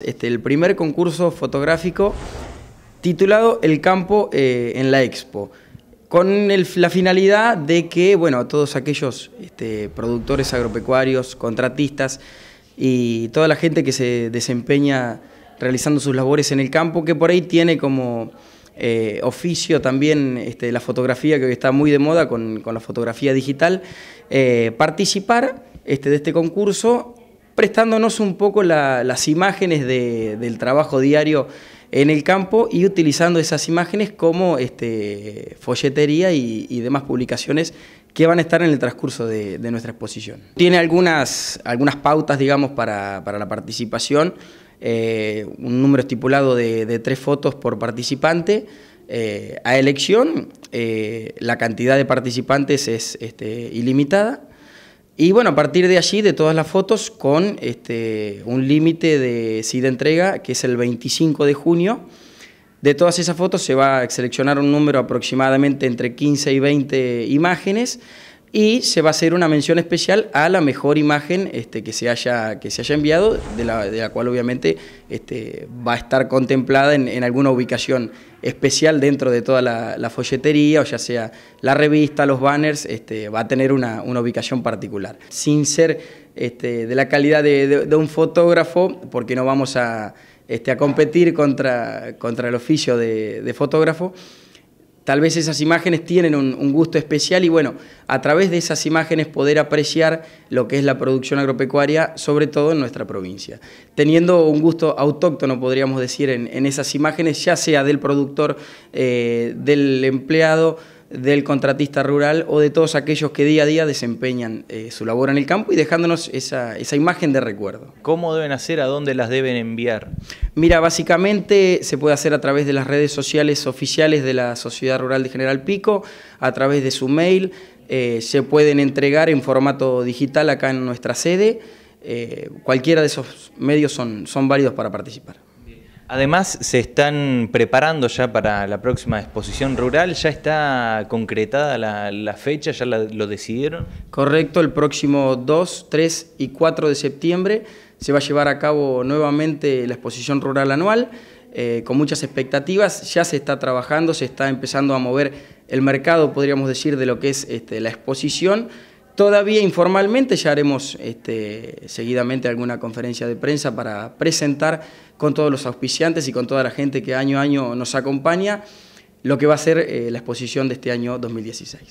Este, el primer concurso fotográfico titulado El campo eh, en la expo, con la finalidad de que bueno, todos aquellos este, productores agropecuarios, contratistas y toda la gente que se desempeña realizando sus labores en el campo, que por ahí tiene como eh, oficio también este, la fotografía, que hoy está muy de moda con, la fotografía digital, eh, participar este, de este concurso prestándonos un poco las imágenes del trabajo diario en el campo y utilizando esas imágenes como este, folletería y, demás publicaciones que van a estar en el transcurso de, nuestra exposición. Tiene algunas, algunas pautas, digamos, para, la participación, eh, un número estipulado de, tres fotos por participante, eh, a elección, eh, la cantidad de participantes es este, ilimitada, y bueno, a partir de allí, de todas las fotos, con este, un límite de SIDA entrega, que es el 25 de junio, de todas esas fotos se va a seleccionar un número aproximadamente entre 15 y 20 imágenes y se va a hacer una mención especial a la mejor imagen este, que, se haya, que se haya enviado, de la, cual obviamente este, va a estar contemplada en, alguna ubicación especial dentro de toda la, folletería, o ya sea la revista, los banners, este, va a tener una, ubicación particular. Sin ser de la calidad de, un fotógrafo, porque no vamos a, a competir contra, contra el oficio de fotógrafo, Tal vez esas imágenes tienen un, gusto especial y bueno, a través de esas imágenes poder apreciar lo que es la producción agropecuaria, sobre todo en nuestra provincia. Teniendo un gusto autóctono, podríamos decir, en, esas imágenes, ya sea del productor, eh, del empleado, del contratista rural o de todos aquellos que día a día desempeñan eh, su labor en el campo y dejándonos esa, esa, imagen de recuerdo. ¿Cómo deben hacer? ¿A dónde las deben enviar? Mira, básicamente se puede hacer a través de las redes sociales oficiales de la Sociedad Rural de General Pico, a través de su mail, eh, se pueden entregar en formato digital acá en nuestra sede. Eh, cualquiera de esos medios son, son válidos para participar. Además, se están preparando ya para la próxima exposición rural. ¿Ya está concretada la, fecha? ¿Ya lo decidieron? Correcto, el próximo 2, 3 y 4 de septiembre se va a llevar a cabo nuevamente la exposición rural anual. Eh, con muchas expectativas, ya se está trabajando, se está empezando a mover el mercado, podríamos decir, de lo que es este, la exposición. Todavía informalmente ya haremos este, seguidamente alguna conferencia de prensa para presentar con todos los auspiciantes y con toda la gente que año a año nos acompaña lo que va a ser eh, la exposición de este año 2016.